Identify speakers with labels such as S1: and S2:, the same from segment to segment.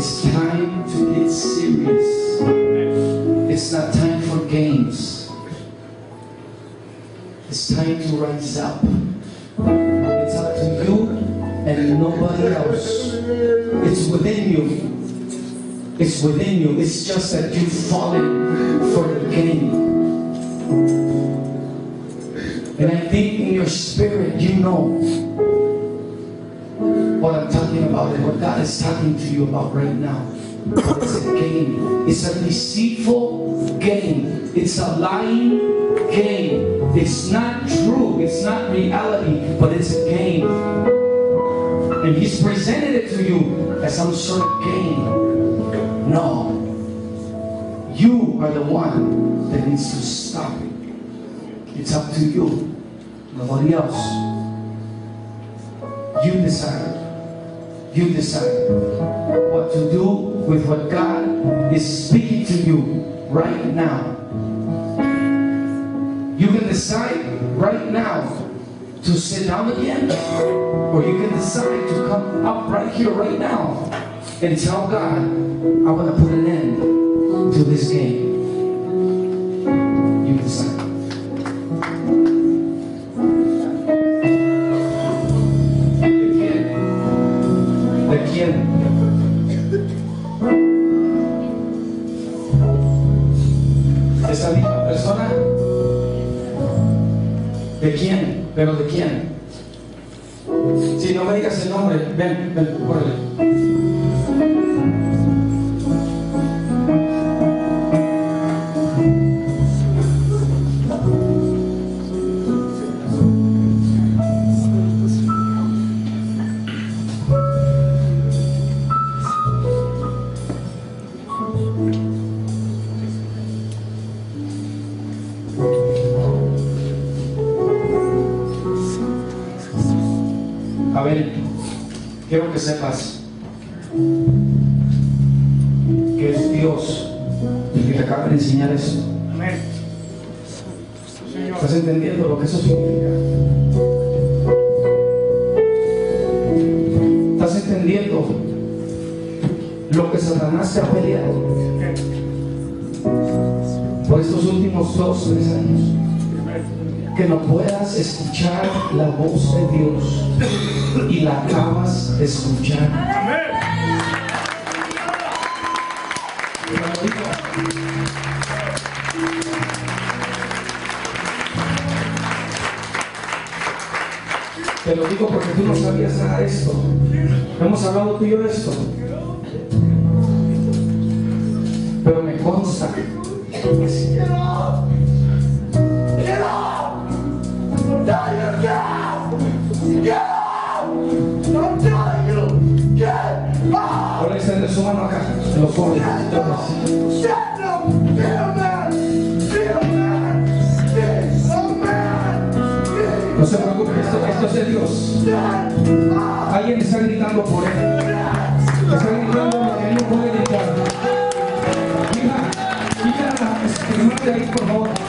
S1: It's time to get serious. It's not time for games. It's time to rise up. It's up to you and nobody else. It's within you. It's within you. It's just that you've fallen for the game. And I think in your spirit you know what I'm talking about and what God is talking to you about right now. But it's a game. It's a deceitful game. It's a lying game. It's not true. It's not reality, but it's a game. And He's presented it to you as some sort of game. No. You are the one that needs to stop it. It's up to you. Nobody else. You decide. You decide what to do with what God is speaking to you right now. You can decide right now to sit down again, or you can decide to come up right here, right now, and tell God, I want to put an end to this puedas escuchar la voz de Dios y la acabas de escuchar. Te lo digo. Porque tú no sabías nada de esto. Hemos hablado tú y yo de esto. Pero me consta. Ahora los jóvenes. No se preocupe, esto, esto es de Dios. Alguien está gritando por él. Está gritando lo que él no puede gritar. Mira, mira la hermana ahí, por favor.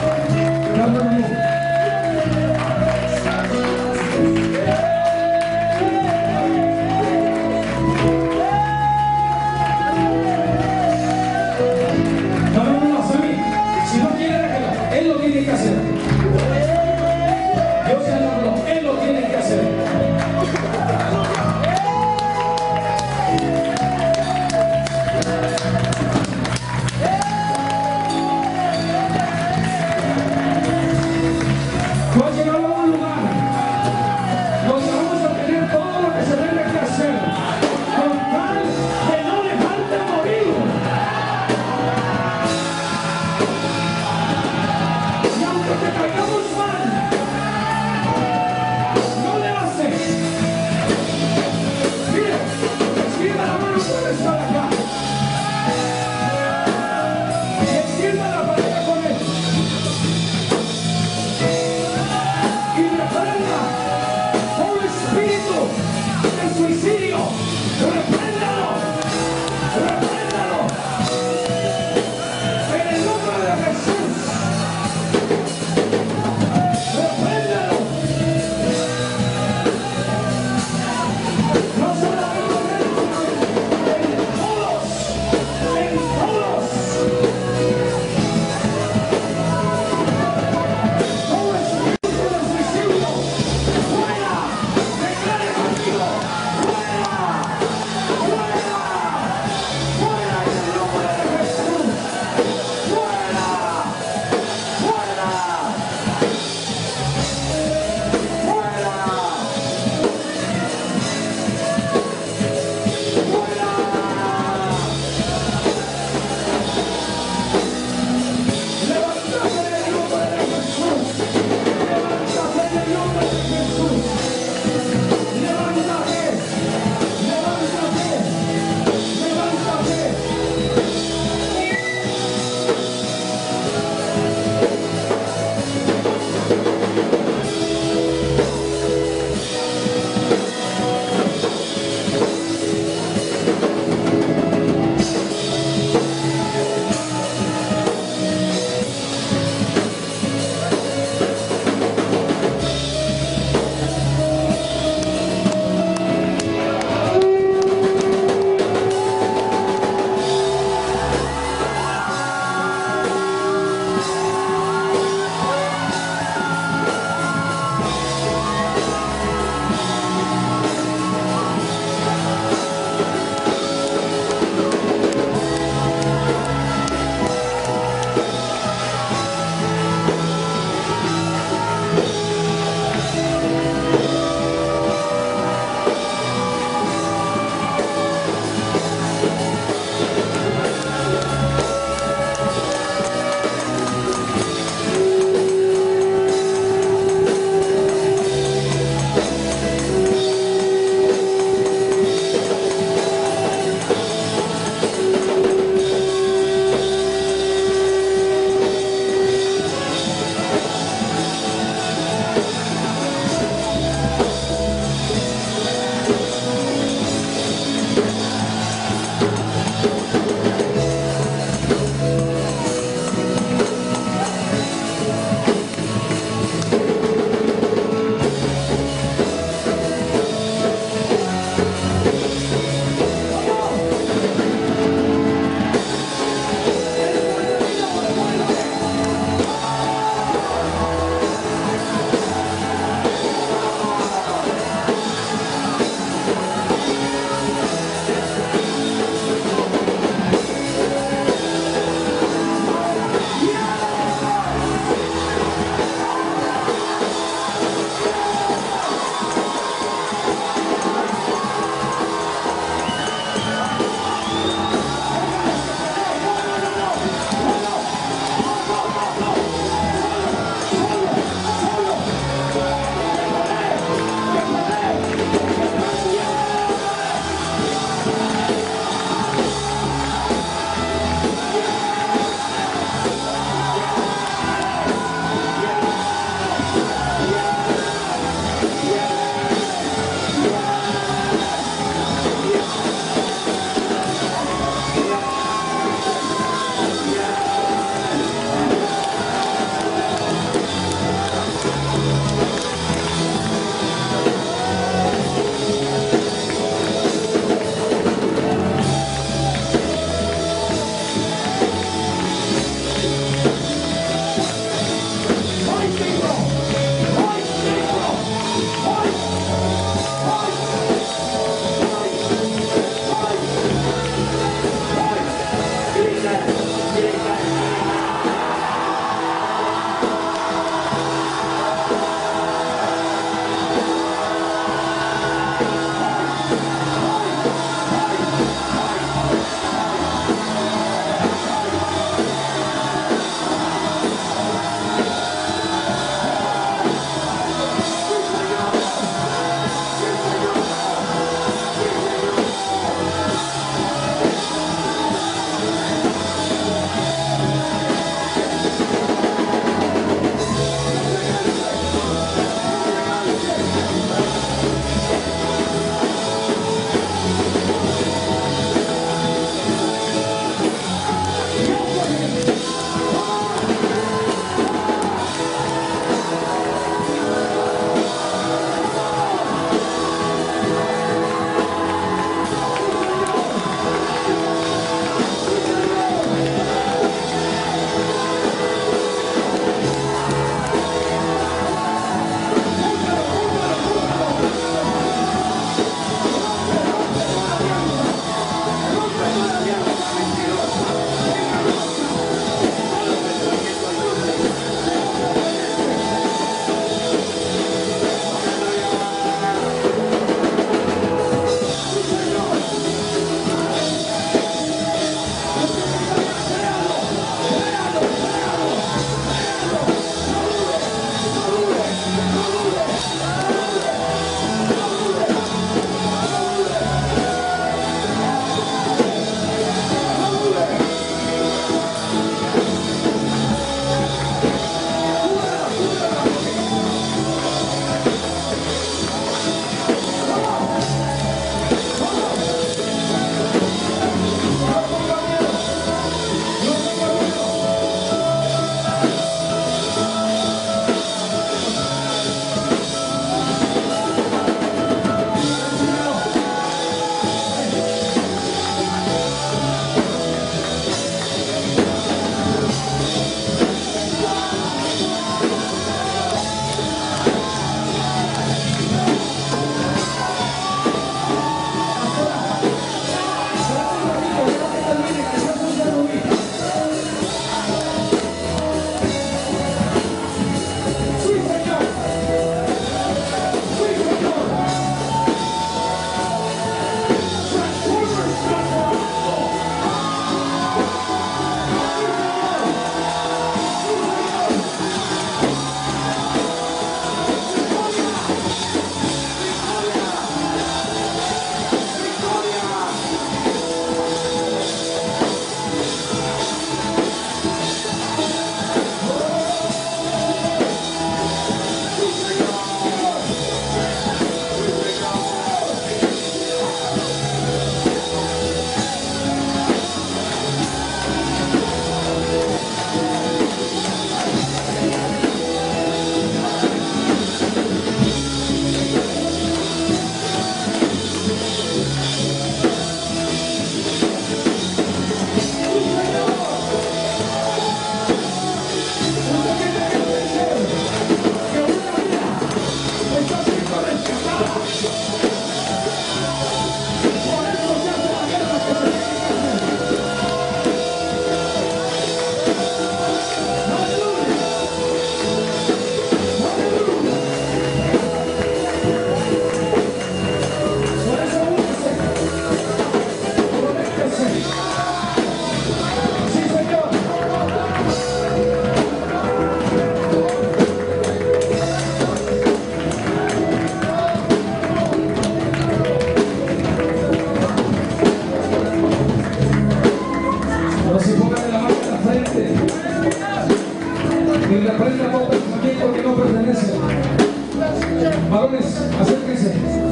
S1: Varones, acérquense.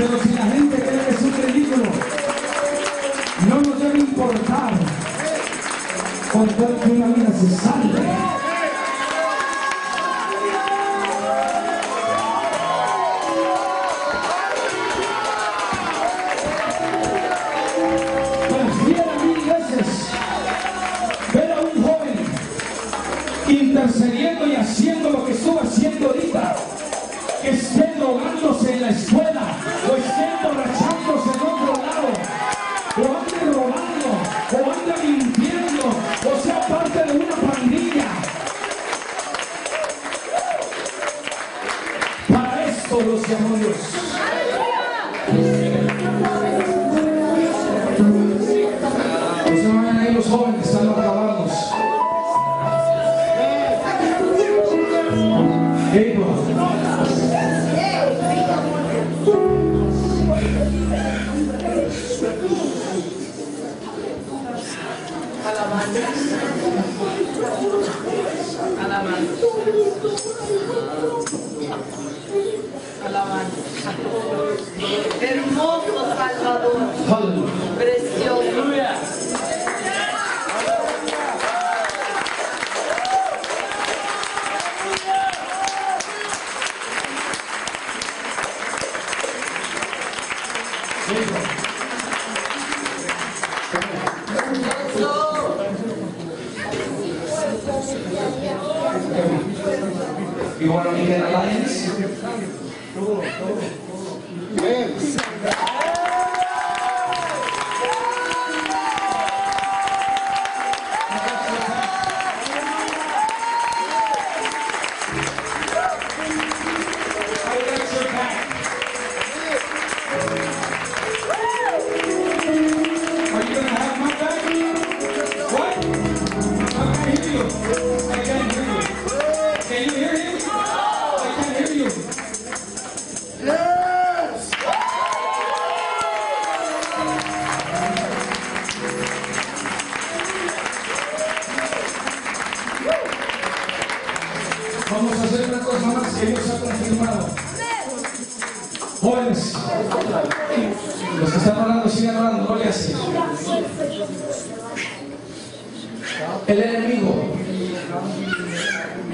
S1: Pero si la gente cree que es un ridículo, no nos debe importar con tal una vida se salve.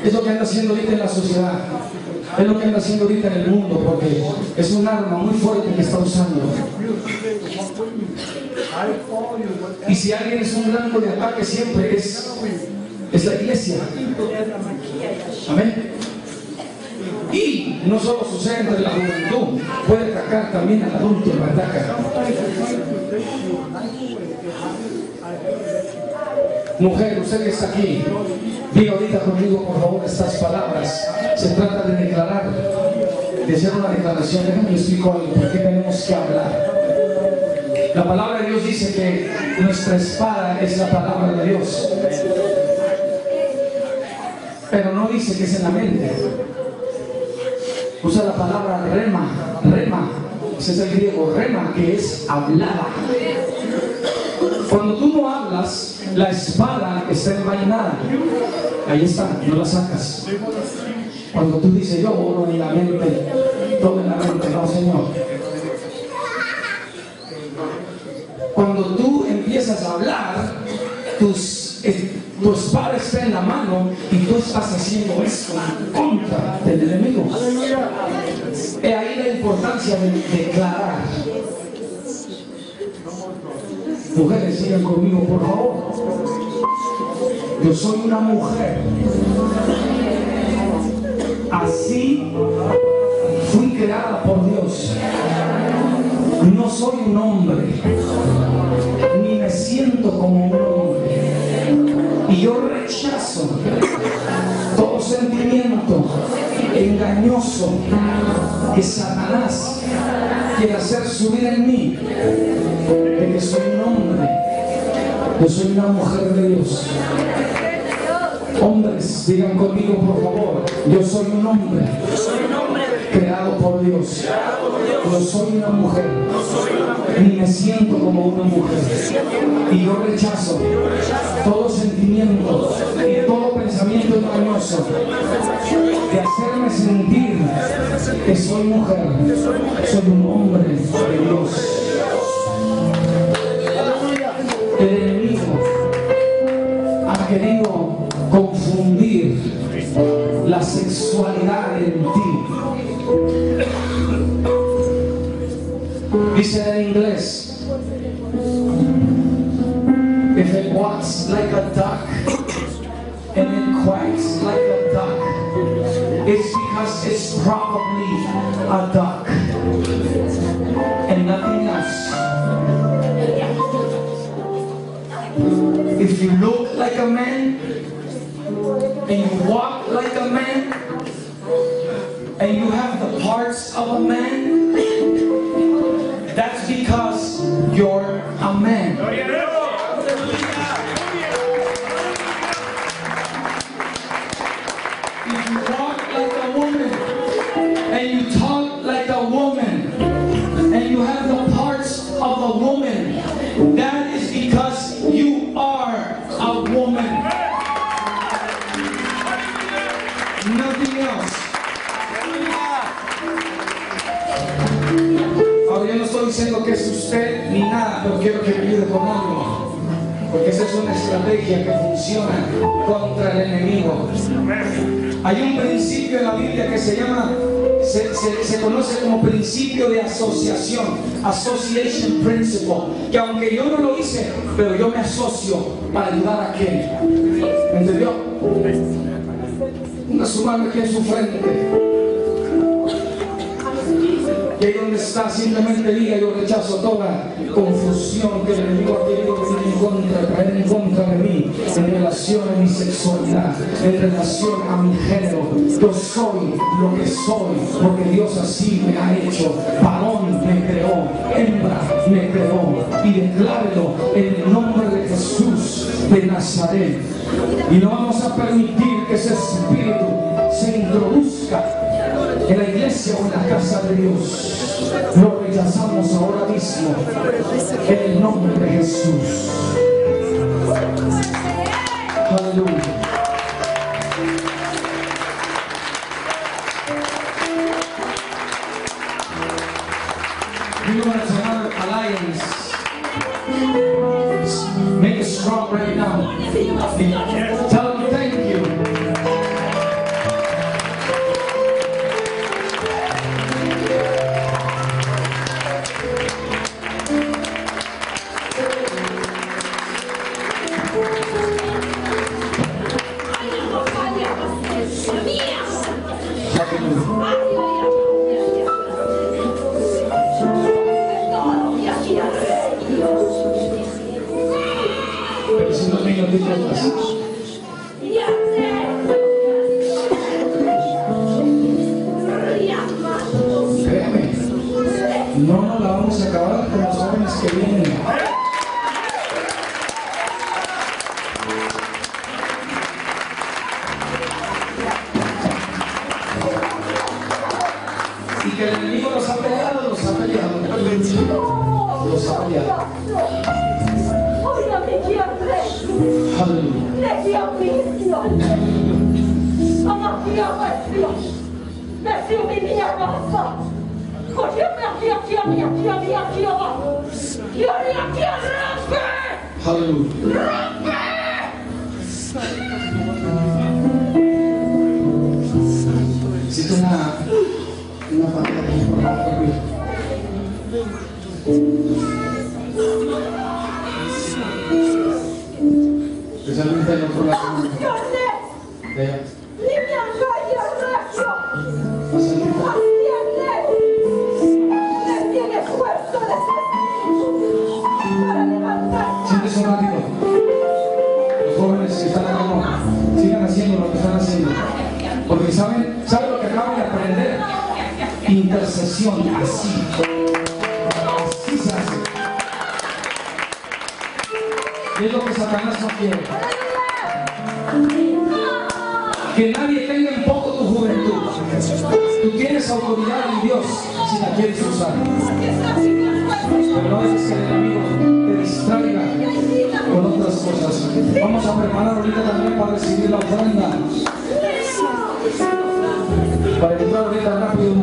S1: Es lo que anda haciendo ahorita en la sociedad, es lo que anda haciendo ahorita en el mundo, porque es un arma muy fuerte que está usando. Y si alguien es un blanco de ataque, siempre es, es la iglesia. Amén. Y no solo sucede entre la juventud, puede atacar también al adulto, lo ataca. Mujer, usted que está aquí, diga ahorita conmigo por favor estas palabras. Se trata de declarar, de hacer una declaración. Déjame explico algo, porque tenemos que hablar. La palabra de Dios dice que nuestra espada es la palabra de Dios. Pero no dice que es en la mente. Usa la palabra rema, rema. Ese es el griego, rema, que es hablada. La espada está envainada. Ahí está, no la sacas. Cuando tú dices, yo oro en la mente, todo en la mente, no, Señor. Cuando tú empiezas a hablar, tus, eh, tu espada está en la mano y tú estás haciendo esto en contra del enemigo. He ahí la importancia de declarar. Mujeres, sigan conmigo, por favor. Yo soy una mujer. Así fui creada por Dios. No soy un hombre, ni me siento como un hombre. Y yo rechazo todo sentimiento engañoso que Satanás quiere hacer subir en mí, de que soy un hombre, yo soy una mujer de Dios. Hombres, digan conmigo por favor, yo soy un hombre creado por Dios. Yo soy una mujer, ni me siento como una mujer. Y yo rechazo todo sentimiento y todo pensamiento engañoso de hacerme sentir que soy mujer, soy un hombre de Dios. El enemigo ha querido confundir la sexualidad Dice en inglés, if it walks like a duck and it quacks like a duck, it's because it's probably a duck and nothing else. If you look like a man and you walk like a man and you have the parts of a man, Amen. Una estrategia que funciona contra el enemigo. Hay un principio en la Biblia que se llama, se, conoce como principio de asociación, association principle, que aunque yo no lo hice, pero yo me asocio para ayudar a aquel. ¿Me entendió? Una su mano aquí en su frente. Y ahí donde está, simplemente diga, yo rechazo toda confusión que el enemigo ha querido venir en contra, traer en contra de mí, en relación a mi sexualidad, en relación a mi género. Yo soy lo que soy, porque Dios así me ha hecho. Varón me creó, hembra me creó. Y declárelo en el nombre de Jesús de Nazaret. Y no vamos a permitir que ese espíritu se introduzca en la iglesia o en la casa de Dios. Lo rechazamos ahora mismo en el nombre de Jesús. Aleluya. Si jóvenes que están acá no, sigan haciendo lo que están haciendo. Porque saben, ¿saben lo que acaban de aprender? Intercesión, así. Así se hace. Y es lo que Satanás no quiere. Que nadie tenga en poco tu juventud. Tú tienes autoridad en Dios si la quieres usar. Pero no dejes que el enemigo te distraiga con otras cosas. Vamos a preparar ahorita también para recibir la ofrenda. Para entrar ahorita rápido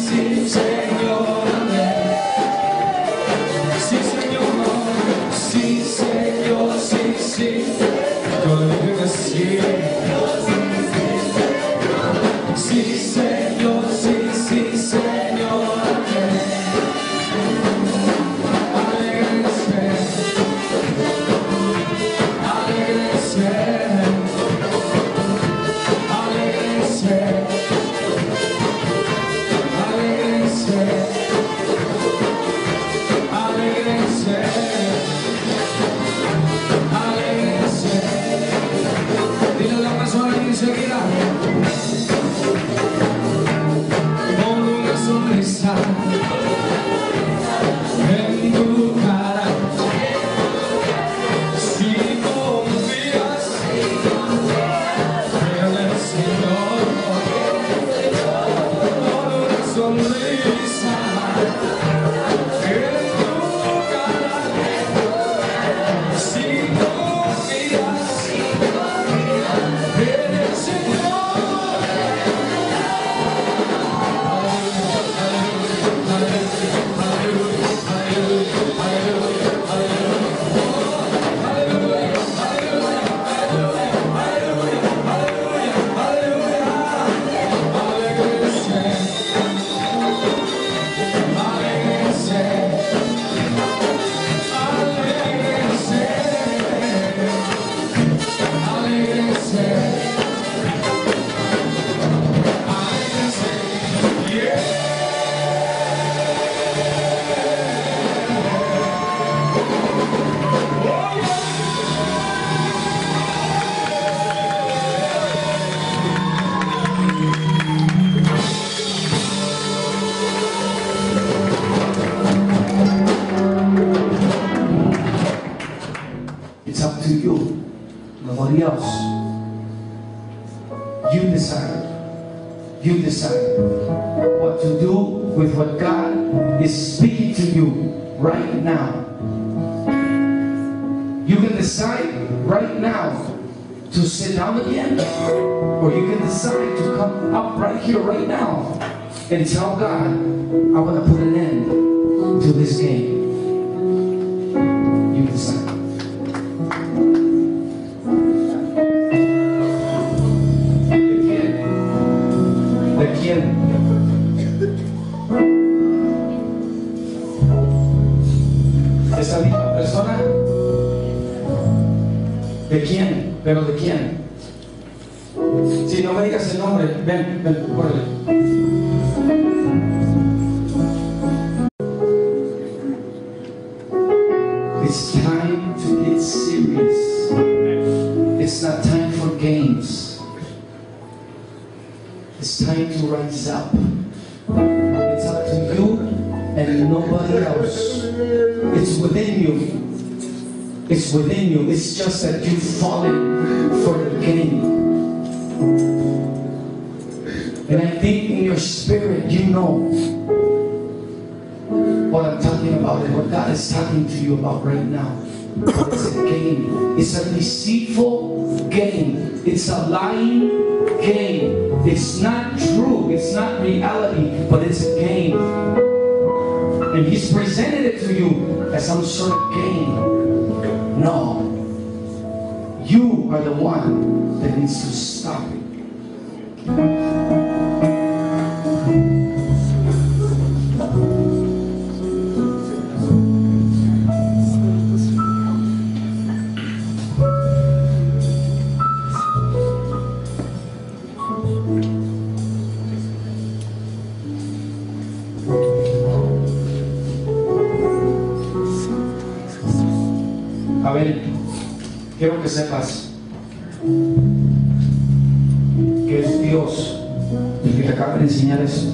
S1: seems right here, right now, and tell God, I want to put an end to this game. You decide. ¿De quién? ¿De quién? ¿Esa misma persona? ¿De quién? ¿Pero de quién? Córrele. It's time to get serious. It's not time for games. It's time to rise up. It's up to you and nobody else. It's within you. It's within you. It's just that you've fallen you about right now. It's a game. It's a deceitful game. It's a lying game. It's not true. It's not reality, but it's a game. And He's presented it to you as some sort of game. No. You are the one that needs to stop quiero que sepas que es Dios el que te acaba de enseñar eso.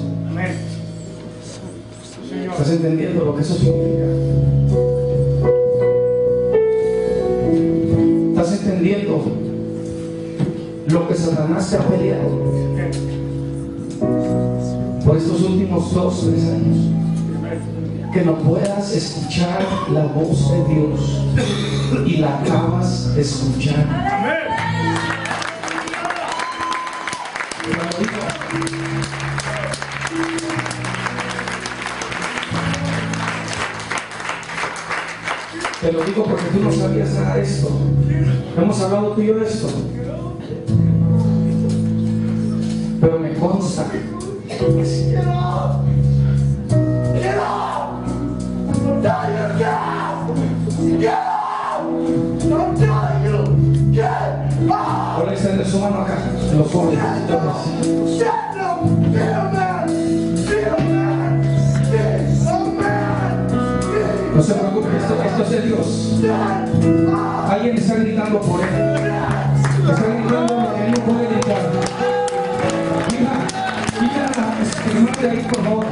S1: ¿Estás entendiendo lo que eso significa? ¿Estás entendiendo lo que Satanás te ha peleado por estos últimos dos, tres años? Que no puedas escuchar la voz de Dios y la acabas de escuchar. Te lo digo. Porque tú no sabías nada esto. Hemos hablado tú y yo de esto. Be a man! Be a man! No se preocupe, esto, esto es de Dios. Alguien está gritando por él. Está gritando lo que él no puede gritar. Mira, mira, hermano de ahí, por favor.